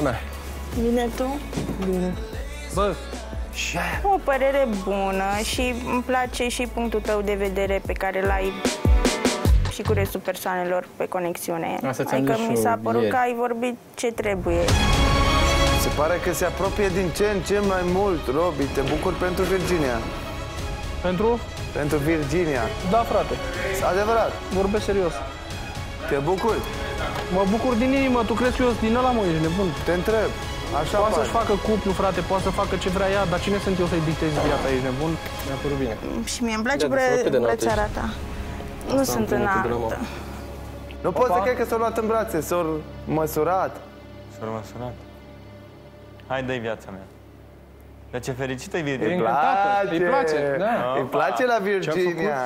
draga mea? Bine tu? Bă, O părere bună și îmi place și punctul tău de vedere pe care l-ai și cu restul persoanelor pe conexiune. Asta ți-am adică zis și mi eu s-a părut ieri. că ai vorbit ce trebuie. Se pare că se apropie din ce în ce mai mult, Robi. Te bucur pentru Virginia. pentru? Pentru Virginia. Da, frate, Adevărat. vorbesc serios. Te bucur. Mă bucur din inimă, tu crezi că eu sunt din ăla, mă, ești nebun. Te întreb. Așa Poate pare. să-și facă cuplu, frate, poate să facă ce vrea ea, dar cine sunt eu să-i dictez viața, ești nebun? Mi-a părut bine. Și mie îmi place Ia, desfăcut de bră- înalt brățara ta. Nu sunt primit în drum, înaltă. Nu poți să Opa. crezi că s-au luat în brațe, s-au măsurat. S-a măsurat. Hai, dă viața mea. Dar ce fericită e E Virginia. încântată, îi place, da. Îi place la Virginia.